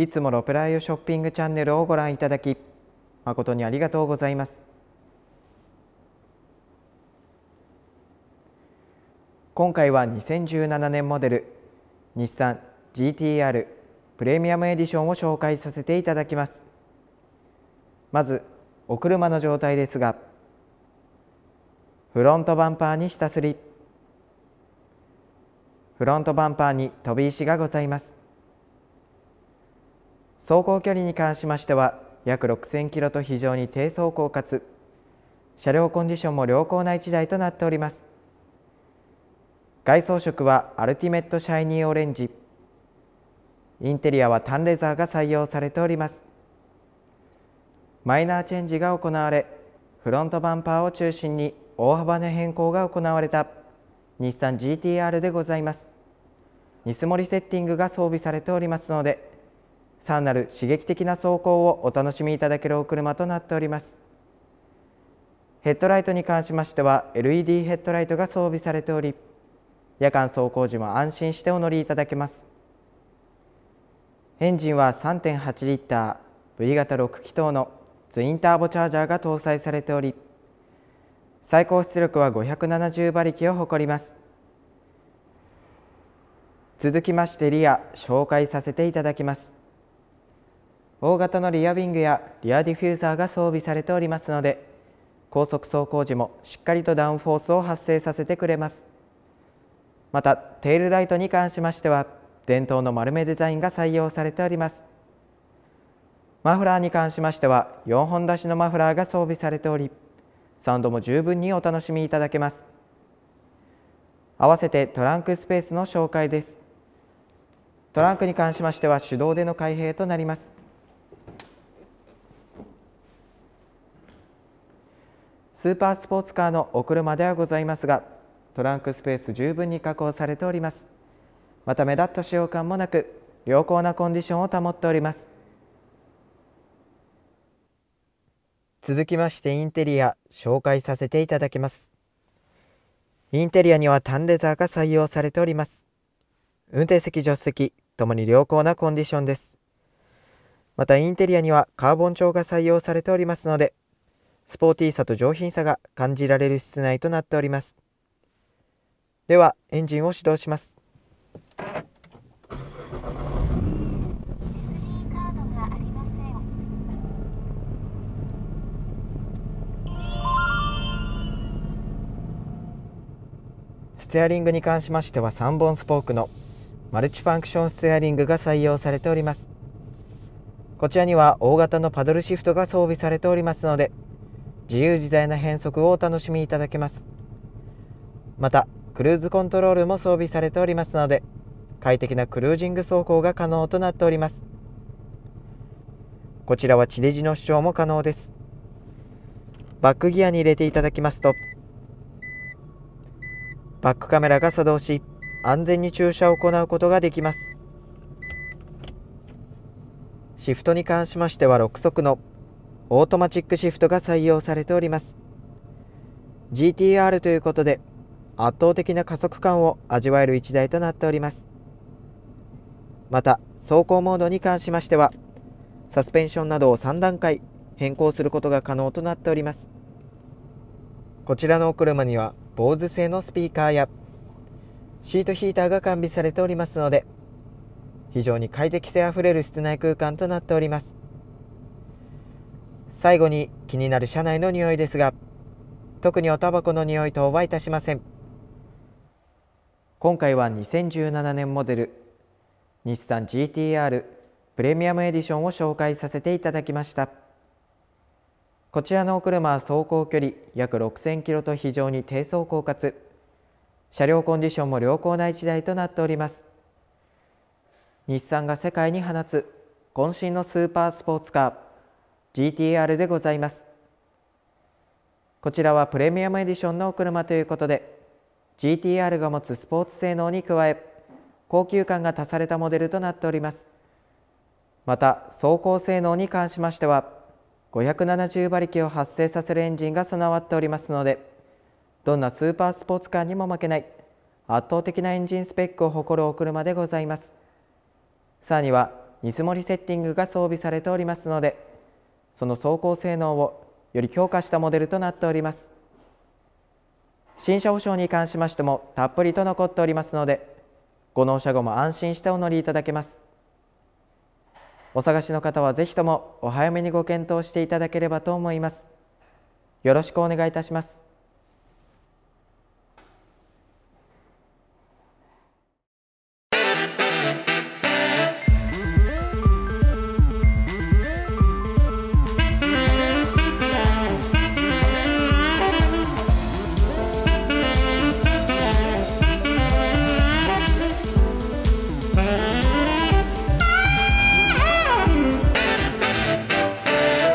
いつもロプライオショッピングチャンネルをご覧いただき誠にありがとうございます。今回は2017年モデル日産 GTR プレミアムエディションを紹介させていただきます。まずお車の状態ですがフロントバンパーに下すりフロントバンパーに飛び石がございます。走行距離に関しましては約6000キロと非常に低走行かつ車両コンディションも良好な1台となっております。外装色はアルティメットシャイニーオレンジ。インテリアはタンレザーが採用されております。マイナーチェンジが行われフロントバンパーを中心に大幅な変更が行われた。日産 GTR でございます。ニスモリセッティングが装備されておりますのでさらなる刺激的な走行をお楽しみいただけるお車となっております。ヘッドライトに関しましては LED ヘッドライトが装備されており夜間走行時も安心してお乗りいただけます。エンジンは3.8リッター V 型6気筒のツインターボチャージャーが搭載されており最高出力は570馬力を誇ります。続きましてリア紹介させていただきます。大型のリアウィングやリアディフューザーが装備されておりますので高速走行時もしっかりとダウンフォースを発生させてくれます。またテールライトに関しましては伝統の丸目デザインが採用されております。マフラーに関しましては4本出しのマフラーが装備されておりサウンドも十分にお楽しみいただけます。合わせてトランクスペースの紹介です。トランクに関しましては手動での開閉となります。スーパースポーツカーのお車ではございますがトランクスペース十分に確保されております。また目立った使用感もなく良好なコンディションを保っております。続きましてインテリア紹介させていただきます。インテリアにはタンレザーが採用されております。運転席助手席ともに良好なコンディションです。またインテリアにはカーボン調が採用されておりますのでスポーティーさと上品さが感じられる室内となっております。ではエンジンを始動します。ステアリングに関しましては3本スポークのマルチファンクションステアリングが採用されております。こちらには大型のパドルシフトが装備されておりますので自由自在な変速をお楽しみいただけます。またクルーズコントロールも装備されておりますので快適なクルージング走行が可能となっております。こちらは地デジの主張も可能です。バックギアに入れていただきますとバックカメラが作動し安全に駐車を行うことができます。シフトに関しましては6速のオートマチックシフトが採用されております。GTR ということで圧倒的な加速感を味わえる1台となっております。また走行モードに関しましてはサスペンションなどを3段階変更することが可能となっております。こちらのお車には BOSE 製のスピーカーやシートヒーターが完備されておりますので非常に快適性あふれる室内空間となっております。最後に気になる車内の匂いですが特におタバコの匂い等はいたしません。今回は2017年モデル日産 GTR プレミアムエディションを紹介させていただきました。こちらのお車は走行距離約6000キロと非常に低走行かつ車両コンディションも良好な1台となっております。日産が世界に放つ渾身のスーパースポーツカー GTR でございます。こちらはプレミアムエディションのお車ということで GTR が持つスポーツ性能に加え高級感が足されたモデルとなっております。また走行性能に関しましては570馬力を発生させるエンジンが備わっておりますのでどんなスーパースポーツカーにも負けない圧倒的なエンジンスペックを誇るお車でございます。さらには荷積もりセッティングが装備されておりますのでその走行性能をより強化したモデルとなっております。新車保証に関しましてもたっぷりと残っておりますのでご納車後も安心してお乗りいただけます。お探しの方はぜひともお早めにご検討していただければと思います。よろしくお願いいたします。